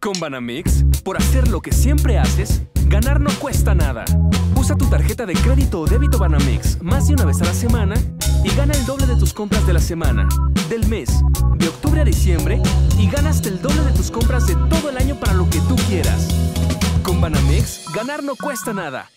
Con Banamix, por hacer lo que siempre haces, ganar no cuesta nada. Usa tu tarjeta de crédito o débito Banamix más de una vez a la semana y gana el doble de tus compras de la semana, del mes, de octubre a diciembre y gana hasta el doble de tus compras de todo el año para lo que tú quieras. Con Banamix, ganar no cuesta nada.